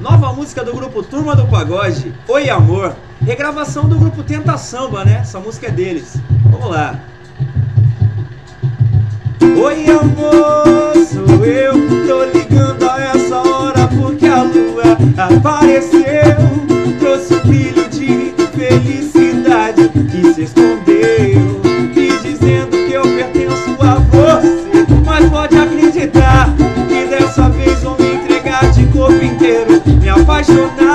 Nova música do grupo Turma do Pagode, Oi Amor. Regravação do grupo Tenta Samba, né? Essa música é deles. Vamos lá. Oi amor, sou eu. Tô ligando a essa hora porque a lua apareceu. Trouxe o brilho inteiro me apaixonar.